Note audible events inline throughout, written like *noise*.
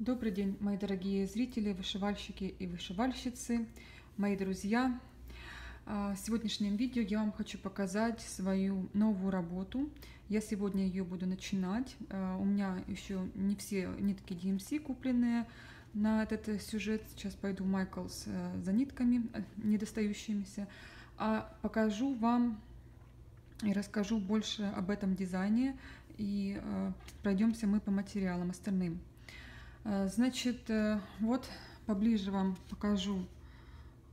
Добрый день, мои дорогие зрители, вышивальщики и вышивальщицы, мои друзья. А, в сегодняшнем видео я вам хочу показать свою новую работу. Я сегодня ее буду начинать. А, у меня еще не все нитки DMC купленные на этот сюжет. Сейчас пойду Майклс э, за нитками э, недостающимися. А покажу вам и расскажу больше об этом дизайне и э, пройдемся мы по материалам остальным. Э, значит, э, вот поближе вам покажу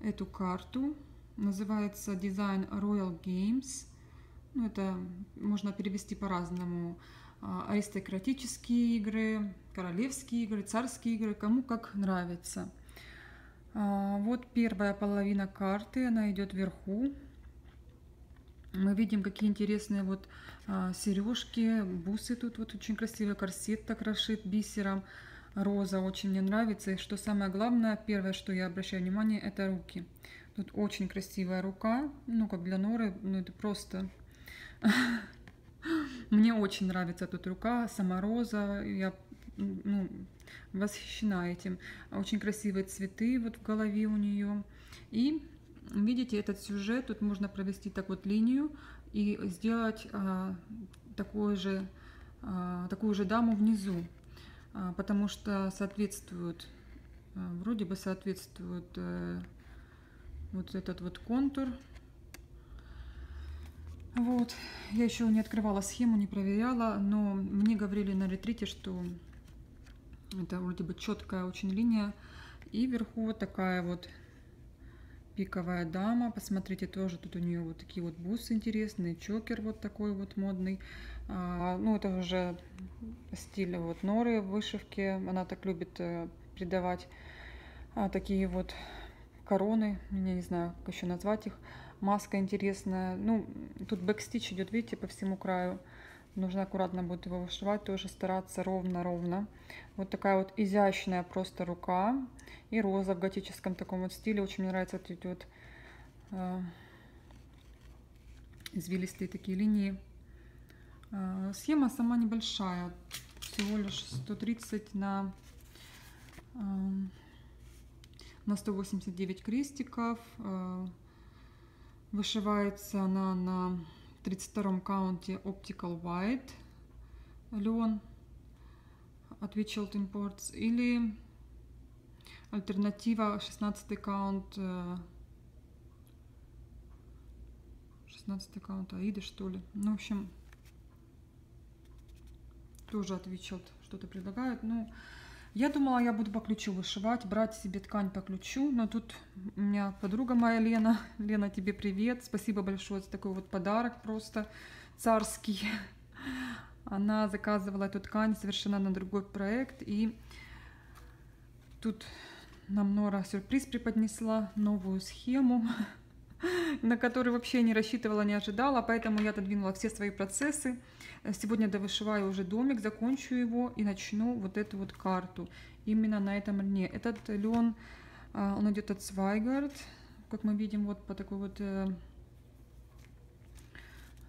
эту карту. Называется дизайн Royal Games. Ну, это можно перевести по-разному. Э, аристократические игры, королевские игры, царские игры, кому как нравится. Вот первая половина карты, она идет вверху. Мы видим, какие интересные вот сережки, бусы тут вот очень красивый корсет так расшит бисером роза очень мне нравится. И что самое главное, первое, что я обращаю внимание, это руки. Тут очень красивая рука, ну как для норы, ну это просто... *laughs* Мне очень нравится тут рука, сама роза, я ну, восхищена этим. Очень красивые цветы вот в голове у нее. И видите, этот сюжет, тут можно провести так вот линию и сделать а, такую же, а, такую же даму внизу. А, потому что соответствуют, а, вроде бы соответствует э, вот этот вот контур. Вот, я еще не открывала схему, не проверяла, но мне говорили на ретрите, что это вроде бы четкая очень линия. И вверху вот такая вот пиковая дама. Посмотрите, тоже тут у нее вот такие вот бусы интересные, чокер вот такой вот модный. А, ну, это уже стиль вот норы вышивки. Она так любит э, придавать а, такие вот короны. Я не знаю, как еще назвать их. Маска интересная. Ну, тут бэкстич идет, видите, по всему краю. Нужно аккуратно будет его вышивать, тоже стараться ровно-ровно. Вот такая вот изящная просто рука. И роза в готическом таком вот стиле. Очень мне нравятся эти вот э, извилистые такие линии. Э, схема сама небольшая. Всего лишь 130 на, э, на 189 крестиков. Э, вышивается она на 32 каунте Optical White Леон от Witchelt Imports или альтернатива 16 каунт 16 каунт Аиды что ли. Ну в общем тоже от Witchelt что-то предлагают. Ну я думала, я буду по ключу вышивать, брать себе ткань по ключу, но тут у меня подруга моя Лена. *laughs* Лена, тебе привет. Спасибо большое за такой вот подарок просто царский. *laughs* Она заказывала эту ткань совершенно на другой проект. И тут нам Нора сюрприз преподнесла, новую схему, *laughs* *laughs* на которую вообще не рассчитывала, не ожидала. Поэтому я отодвинула все свои процессы. Сегодня довышиваю уже домик, закончу его и начну вот эту вот карту. Именно на этом льне. Этот лен, а, он идет от Свайгард, как мы видим, вот по такой вот э,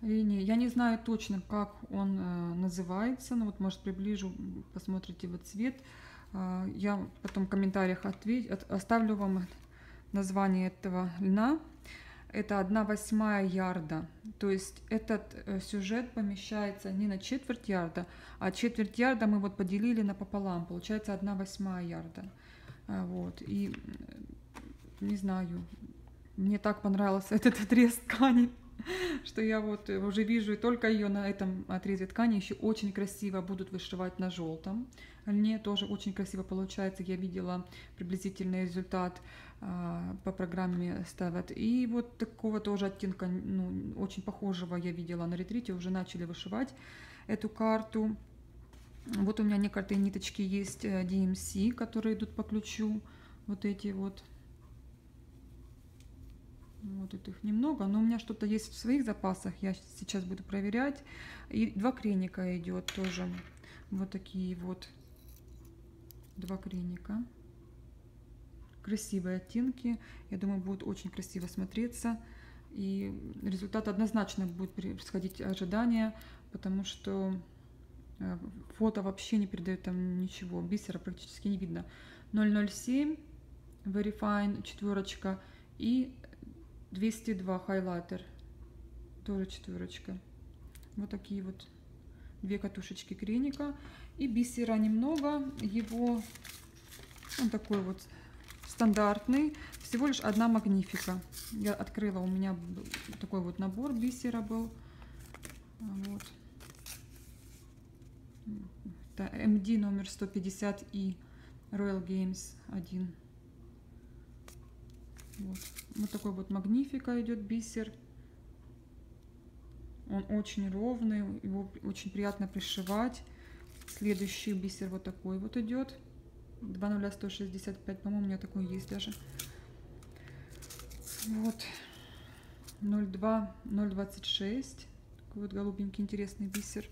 линии. Я не знаю точно, как он э, называется, но вот, может, приближу, посмотрите вот цвет. Я потом в комментариях ответь, оставлю вам название этого льна это 1 восьмая ярда. То есть этот э, сюжет помещается не на четверть ярда, а четверть ярда мы вот поделили на пополам. Получается 1 восьмая ярда. А, вот. И не знаю, мне так понравился *laughs* этот отрез ткани, *laughs* что я вот уже вижу только ее на этом отрезе ткани еще очень красиво будут вышивать на желтом льне. Тоже очень красиво получается. Я видела приблизительный результат а, по программе ставят. И вот такого тоже оттенка, ну, очень похожего я видела на ретрите, уже начали вышивать эту карту. Вот у меня некоторые ниточки есть э, DMC, которые идут по ключу. Вот эти вот. Вот это их немного, но у меня что-то есть в своих запасах. Я сейчас буду проверять. И два креника идет тоже. Вот такие вот два креника красивые оттенки. Я думаю, будет очень красиво смотреться. И результат однозначно будет происходить ожидания, потому что Э, фото вообще не передает там ничего, бисера практически не видно. 007 Verifine четверочка и 202 хайлайтер, тоже четверочка. Вот такие вот две катушечки креника. И бисера немного, его он такой вот стандартный, всего лишь одна магнифика. Я открыла, у меня такой вот набор бисера был. Вот. Это MD номер 150 и Royal Games 1. Вот. вот такой вот магнифика идет бисер. Он очень ровный, его очень приятно пришивать. Следующий бисер вот такой вот идет. 20165, по-моему, у меня такой есть даже. Вот. 02 026. Такой вот голубенький интересный бисер.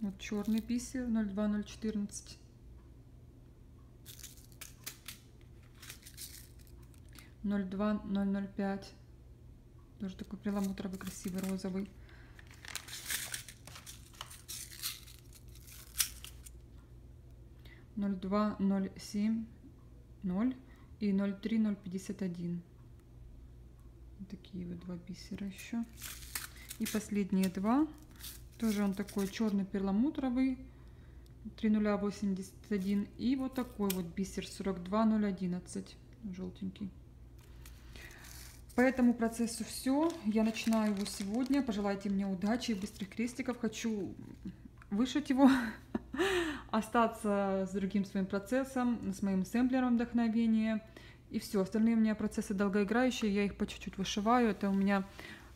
Вот черный бисер 02014. 02005. Тоже такой перламутровый, красивый, розовый. 02070 и 03051. Вот такие вот два бисера еще. И последние два. Тоже он такой черный перламутровый. 3081 и вот такой вот бисер 42011 желтенький по этому процессу все я начинаю его сегодня. Пожелайте мне удачи и быстрых крестиков. Хочу вышить его *laughs* остаться с другим своим процессом, с моим сэмплером вдохновения. И все, остальные у меня процессы долгоиграющие, я их по чуть-чуть вышиваю. Это у меня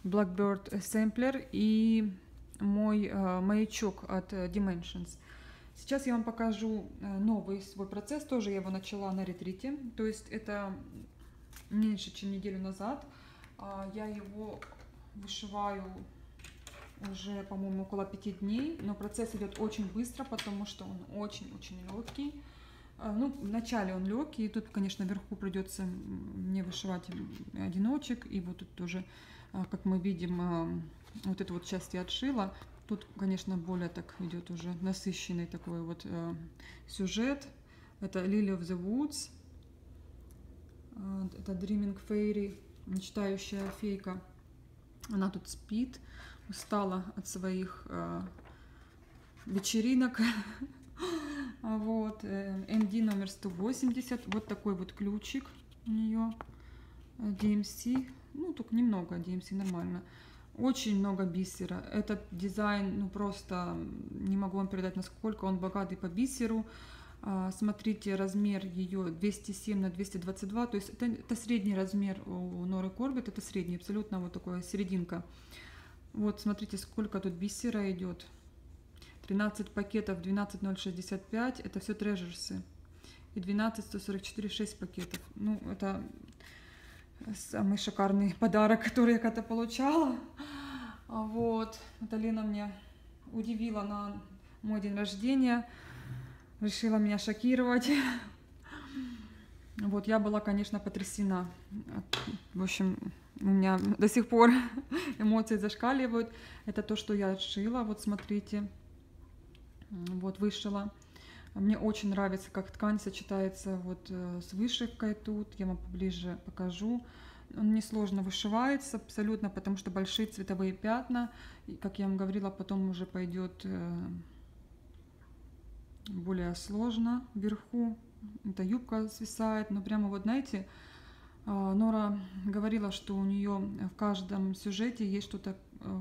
Blackbird сэмплер и мой э, маячок от Dimensions. Сейчас я вам покажу э, новый свой процесс, тоже я его начала на ретрите, то есть это меньше, чем неделю назад. Э, я его вышиваю уже, по-моему, около пяти дней, но процесс идет очень быстро, потому что он очень-очень легкий. А, ну, вначале он легкий, и тут, конечно, вверху придется мне вышивать одиночек, и вот тут тоже, а, как мы видим, а, вот эту вот часть я отшила. Тут, конечно, более так идет уже насыщенный такой вот сюжет. Это Lily of the Woods, это Dreaming Fairy, мечтающая фейка. Она тут спит, устала от своих э, вечеринок. *laughs* Вот, MD э, номер 180, вот такой вот ключик у нее, DMC, ну только немного, DMC нормально. Очень много бисера. Этот дизайн, ну просто не могу вам передать, насколько он богатый по бисеру. А, смотрите, размер ее 207 на 222, то есть это, это средний размер у Норы Корбет, это средний, абсолютно вот такая серединка. Вот, смотрите, сколько тут бисера идет. 13 пакетов, 12065, это все трежерсы. И 12 144, 6 пакетов. Ну, это самый шикарный подарок, который я когда-то получала. Вот, это Лена меня удивила на мой день рождения. Решила меня шокировать. Вот, я была, конечно, потрясена. В общем, у меня до сих пор эмоции зашкаливают. Это то, что я отшила. Вот смотрите. Вот вышила. Мне очень нравится, как ткань сочетается вот э, с вышивкой тут. Я вам поближе покажу. Он несложно вышивается абсолютно, потому что большие цветовые пятна. И, как я вам говорила, потом уже пойдет э, более сложно вверху. Эта юбка свисает, но прямо вот, знаете, а, Нора говорила, что у нее в каждом сюжете есть что-то, э,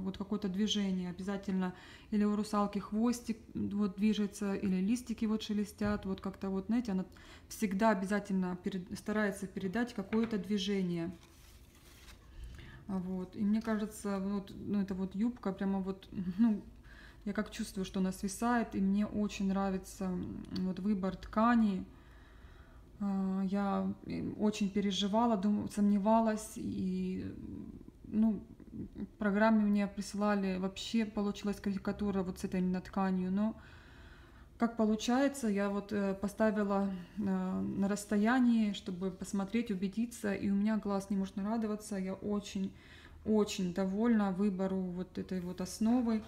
вот какое-то движение обязательно. Или у русалки хвостик вот движется, или листики вот шелестят. Вот как-то вот, знаете, она всегда обязательно перед, старается передать какое-то движение. Вот. И мне кажется, вот, ну, это вот юбка прямо вот, *laughs* ну, я как чувствую, что она свисает, и мне очень нравится вот выбор ткани. А, я очень переживала, дум, сомневалась, и ну, программе мне присылали, вообще получилась карикатура вот с этой именно тканью, но как получается, я вот э, поставила на, на расстоянии, чтобы посмотреть, убедиться, и у меня глаз не может нарадоваться, я очень, очень довольна выбору вот этой вот основы.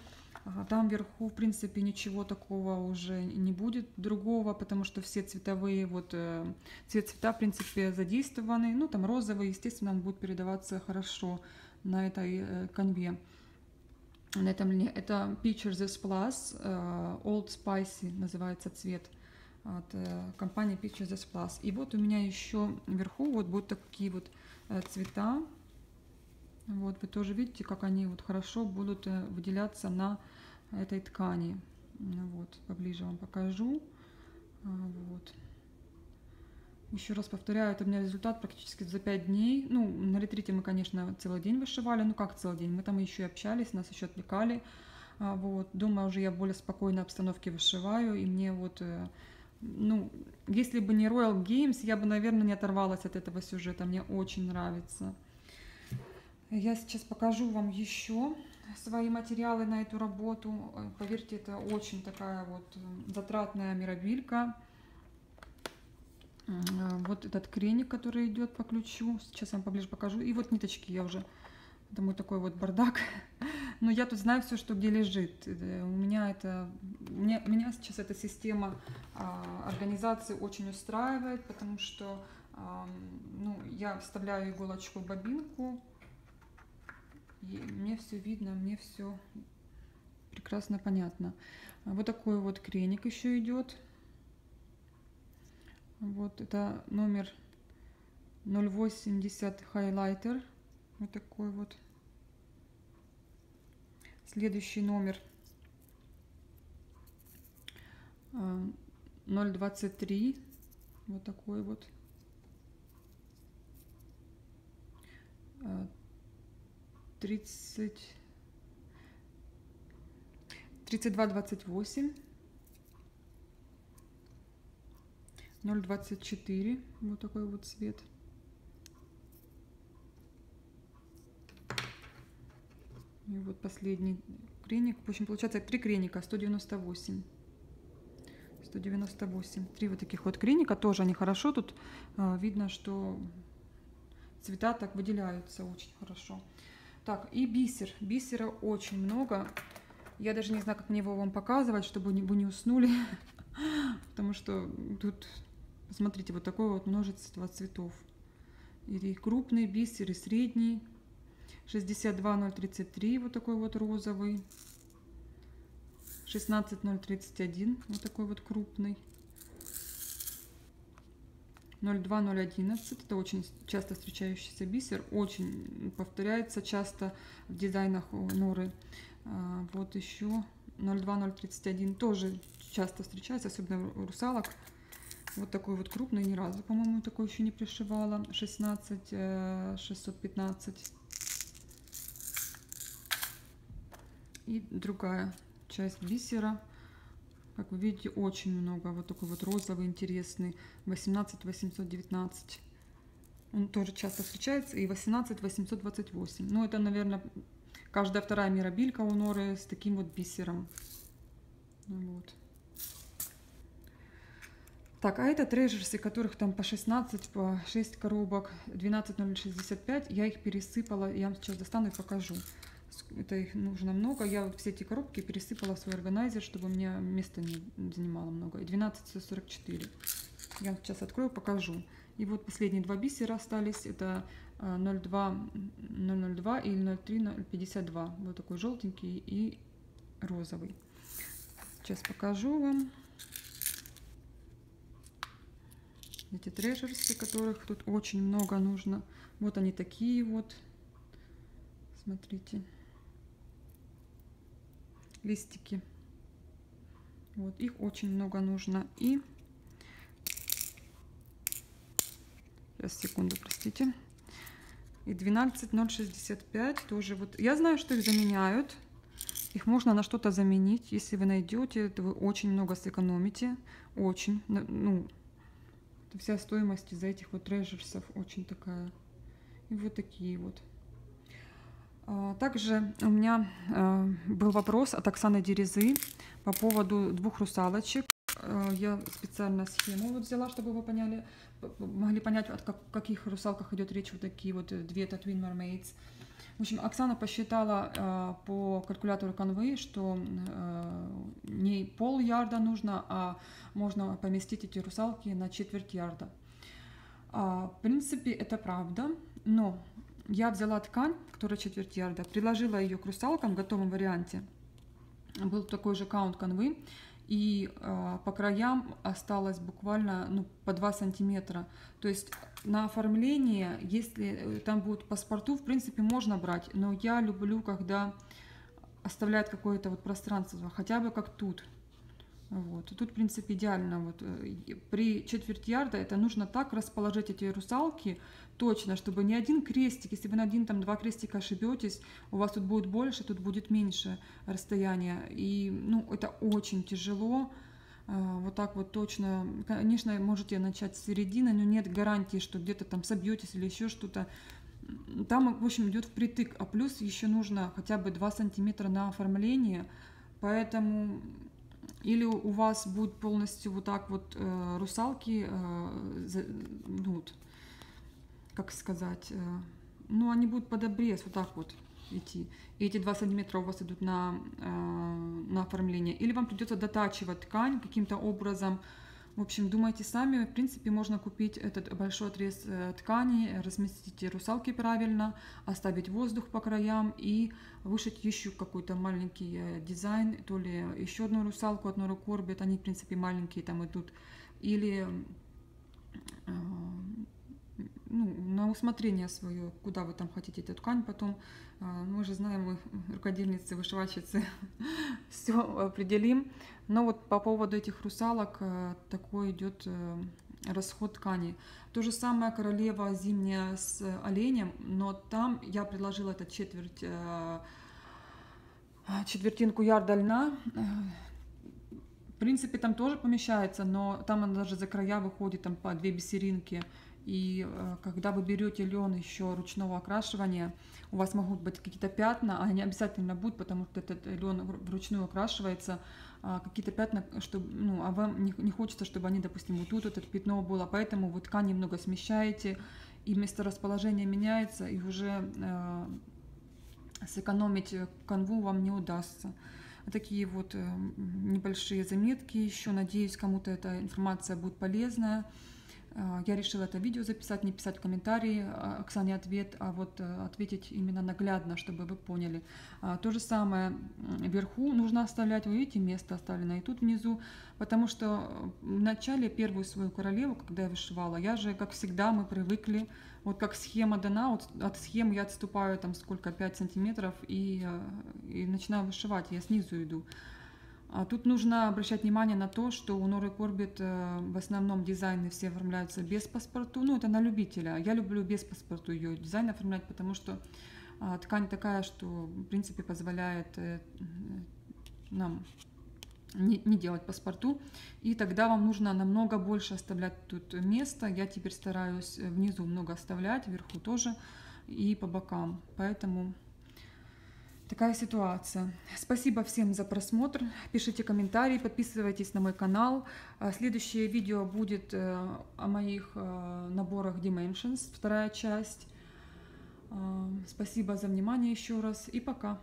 Там вверху, в принципе, ничего такого уже не будет другого, потому что все цветовые, вот э, цвет цвета, в принципе, задействованы. Ну, там розовый, естественно, он будет передаваться хорошо на этой э, конве. На этом линии. Это Picture This Plus, э, Old Spicy называется цвет от компании Picture This Plus. И вот у меня еще вверху вот будут такие вот цвета. Вот вы тоже видите, как они вот хорошо будут выделяться на этой ткани. Ну вот, поближе вам покажу. А, вот. Еще раз повторяю, это у меня результат практически за 5 дней. Ну, на ретрите мы, конечно, целый день вышивали. Ну, как целый день? Мы там еще и общались, нас еще отвлекали. А, вот. Дома уже я в более спокойной обстановке вышиваю. И мне вот, э, ну, если бы не Royal Games, я бы, наверное, не оторвалась от этого сюжета. Мне очень нравится. Я сейчас покажу вам еще свои материалы на эту работу. Э, поверьте, это очень такая вот э, затратная мировилька. Э, вот этот креник, который идет по ключу. Сейчас я вам поближе покажу. И вот ниточки я уже... Мой такой вот бардак. *laughs* Но я тут знаю все, что где лежит. У меня это... Меня, меня сейчас эта система а, организации очень устраивает, потому что ну, я вставляю иголочку в бобинку, мне все видно, мне все прекрасно понятно. Вот такой вот креник еще идет. Вот это номер 080 хайлайтер. Вот такой вот. Следующий номер 023. А, вот такой вот. А, 30, 32, 28, 0,24, вот такой вот цвет. И вот последний креник. В общем, получается три креника, 198. 198. Три вот таких вот креника. Тоже они хорошо. Тут э, видно, что цвета так выделяются очень хорошо. Так, и бисер. Бисера очень много. Я даже не знаю, как мне его вам показывать, чтобы вы не уснули. *laughs* Потому что тут, посмотрите, вот такое вот множество цветов. И крупный бисер, и средний. 62033, вот такой вот розовый. 16031, вот такой вот крупный. 02011. Это очень часто встречающийся бисер. Очень повторяется часто в дизайнах норы. А, вот еще 02031 тоже часто встречается, особенно у русалок. Вот такой вот крупный, ни разу, по-моему, такой еще не пришивала. 16 615. Э, И другая часть бисера. Как вы видите, очень много. Вот такой вот розовый интересный. 18 819. Он тоже часто встречается. И 18 828. Ну, это, наверное, каждая вторая мирабилька у Норы с таким вот бисером. Вот. Так, а это трежерсы, которых там по 16, по 6 коробок, 12065. Я их пересыпала. Я вам сейчас достану и покажу это их нужно много. Я вот все эти коробки пересыпала в свой органайзер, чтобы у меня места не занимало много. И 1244. Я сейчас открою, покажу. И вот последние два бисера остались. Это 02, э, 002 и 03 052. Вот такой желтенький и розовый. Сейчас покажу вам. Эти трешерсы, которых тут очень много нужно. Вот они такие вот. Смотрите листики. Вот, их очень много нужно. И сейчас, секунду, простите. И 12065 тоже вот. Я знаю, что их заменяют. Их можно на что-то заменить. Если вы найдете, то вы очень много сэкономите. Очень. Ну, вся стоимость из-за этих вот трежерсов очень такая. И вот такие вот. А, также у меня а, был вопрос от Оксаны Дерезы по поводу двух русалочек э, я специально схему вот взяла, чтобы вы поняли, могли понять, о каких русалках идет речь. Вот такие вот две, Twin Mermaids. В общем, Оксана посчитала э, по калькулятору конвы, что э, не пол ярда нужно, а можно поместить эти русалки на четверть ярда. А, в принципе, это правда, но я взяла ткань, которая четверть ярда, приложила ее к русалкам в готовом варианте. Был такой же каунт конвы, и э, по краям осталось буквально ну, по 2 сантиметра. То есть на оформление, если э, там будет паспорту, в принципе, можно брать, но я люблю, когда оставляет какое-то вот пространство, хотя бы как тут. Вот. И тут, в принципе, идеально. Вот. Э, при четверть ярда это нужно так расположить эти русалки, точно, чтобы ни один крестик, если вы на один, там, два крестика ошибетесь, у вас тут будет больше, тут будет меньше расстояния. И, ну, это очень тяжело. А, вот так вот точно. Конечно, можете начать с середины, но нет гарантии, что где-то там собьетесь или еще что-то. Там, в общем, идет впритык, а плюс еще нужно хотя бы 2 сантиметра на оформление, поэтому или у вас будет полностью вот так вот э, русалки, э, ну, вот, как сказать, э, ну, они будут под обрез, вот так вот идти. И эти 2 сантиметра у вас идут на, э, на оформление. Или вам придется дотачивать ткань каким-то образом. В общем, думайте сами. В принципе, можно купить этот большой отрез э, ткани, разместить русалки правильно, оставить воздух по краям и вышить еще какой-то маленький дизайн, то ли еще одну русалку от Норы Корбет, они, в принципе, маленькие там идут, или ну, на усмотрение свое, куда вы там хотите эту ткань потом. А, мы же знаем, мы рукодельницы, вышивальщицы, *laughs* все определим. Но вот по поводу этих русалок э, такой идет э, расход ткани. То же самое королева зимняя с оленем, но там я предложила это четверть, э, четвертинку ярда льна. В принципе, там тоже помещается, но там она даже за края выходит, там по две бисеринки. И э, когда вы берете лен еще ручного окрашивания, у вас могут быть какие-то пятна, а они обязательно будут, потому что этот лен вручную окрашивается, а какие-то пятна, чтобы, ну, а вам не, не хочется, чтобы они, допустим, вот тут это пятно было, поэтому вы ткань немного смещаете, и месторасположение меняется, и уже э, сэкономить канву вам не удастся. Такие вот э, небольшие заметки еще. Надеюсь, кому-то эта информация будет полезная. А, я решила это видео записать, не писать комментарии а, Оксане ответ, а вот э, ответить именно наглядно, чтобы вы поняли. А, то же самое вверху нужно оставлять, вы видите, место оставлено и тут внизу, потому что в начале первую свою королеву, когда я вышивала, я же, как всегда, мы привыкли, вот как схема дана, вот от схемы я отступаю там сколько, 5 сантиметров и, э, и начинаю вышивать, я снизу иду. А тут нужно обращать внимание на то, что у Норы Корбит э, в основном дизайны все оформляются без паспорту. Ну, это на любителя. Я люблю без паспорту ее дизайн оформлять, потому что а, ткань такая, что в принципе позволяет э, нам не, не делать паспорту. И тогда вам нужно намного больше оставлять тут места. Я теперь стараюсь внизу много оставлять, вверху тоже и по бокам. Поэтому Такая ситуация. Спасибо всем за просмотр. Пишите комментарии, подписывайтесь на мой канал. А, следующее видео будет э, о моих э, наборах Dimensions, вторая часть. А, спасибо за внимание еще раз и пока.